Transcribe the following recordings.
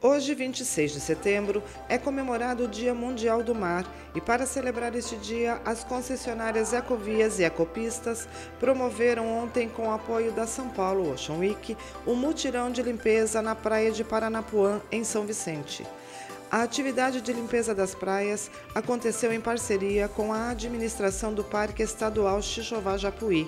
Hoje, 26 de setembro, é comemorado o Dia Mundial do Mar e, para celebrar este dia, as concessionárias Ecovias e Ecopistas promoveram ontem, com o apoio da São Paulo Ocean Week, um mutirão de limpeza na praia de Paranapuã, em São Vicente. A atividade de limpeza das praias aconteceu em parceria com a administração do Parque Estadual Xixová Japuí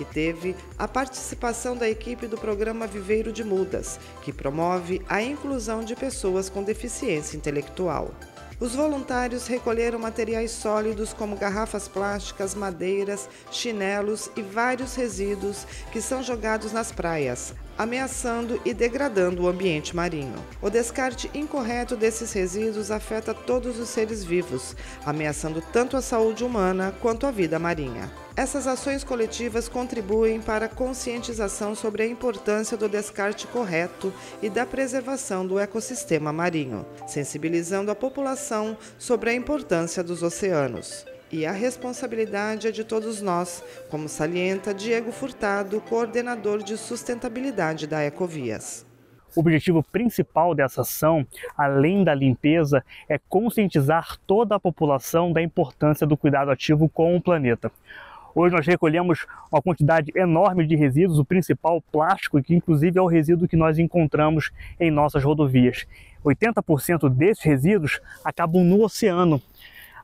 e teve a participação da equipe do programa Viveiro de Mudas, que promove a inclusão de pessoas com deficiência intelectual. Os voluntários recolheram materiais sólidos como garrafas plásticas, madeiras, chinelos e vários resíduos que são jogados nas praias, ameaçando e degradando o ambiente marinho. O descarte incorreto desses resíduos afeta todos os seres vivos, ameaçando tanto a saúde humana quanto a vida marinha. Essas ações coletivas contribuem para a conscientização sobre a importância do descarte correto e da preservação do ecossistema marinho, sensibilizando a população sobre a importância dos oceanos. E a responsabilidade é de todos nós, como salienta Diego Furtado, coordenador de sustentabilidade da Ecovias. O objetivo principal dessa ação, além da limpeza, é conscientizar toda a população da importância do cuidado ativo com o planeta. Hoje nós recolhemos uma quantidade enorme de resíduos, o principal plástico, que inclusive é o resíduo que nós encontramos em nossas rodovias. 80% desses resíduos acabam no oceano,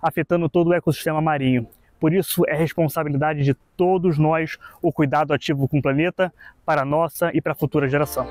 afetando todo o ecossistema marinho. Por isso, é responsabilidade de todos nós o cuidado ativo com o planeta para a nossa e para a futura geração.